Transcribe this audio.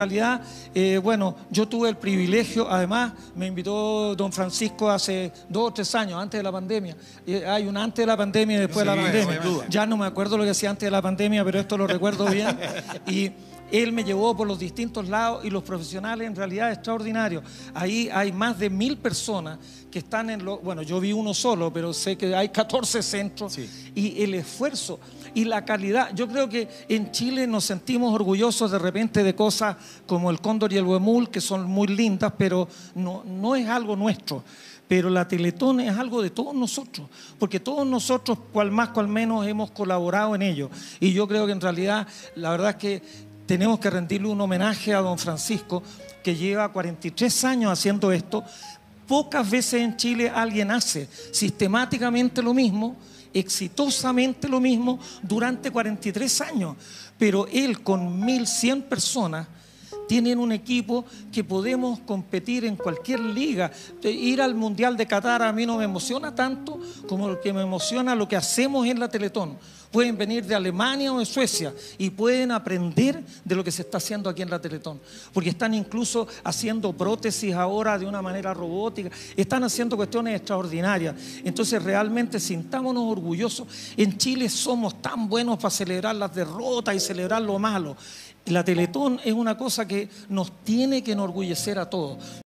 En realidad, eh, bueno, yo tuve el privilegio, además me invitó don Francisco hace dos o tres años, antes de la pandemia. Eh, hay un antes de la pandemia y después de la pandemia. Ya no me acuerdo lo que hacía antes de la pandemia, pero esto lo recuerdo bien. Y él me llevó por los distintos lados y los profesionales en realidad extraordinarios. Ahí hay más de mil personas que están en lo, bueno, yo vi uno solo, pero sé que hay 14 centros y el esfuerzo y la calidad. Yo creo que en Chile nos sentimos orgullosos de repente de cosas como el cóndor y el huemul, que son muy lindas, pero no, no es algo nuestro. Pero la Teletón es algo de todos nosotros, porque todos nosotros, cual más, cual menos, hemos colaborado en ello. Y yo creo que en realidad, la verdad es que tenemos que rendirle un homenaje a don Francisco, que lleva 43 años haciendo esto. Pocas veces en Chile alguien hace sistemáticamente lo mismo, exitosamente lo mismo, durante 43 años. Pero él con 1.100 personas tienen un equipo que podemos competir en cualquier liga. Ir al Mundial de Qatar a mí no me emociona tanto como lo que me emociona lo que hacemos en la Teletón. Pueden venir de Alemania o de Suecia y pueden aprender de lo que se está haciendo aquí en la Teletón. Porque están incluso haciendo prótesis ahora de una manera robótica. Están haciendo cuestiones extraordinarias. Entonces realmente sintámonos orgullosos. En Chile somos tan buenos para celebrar las derrotas y celebrar lo malo. La Teletón es una cosa que nos tiene que enorgullecer a todos.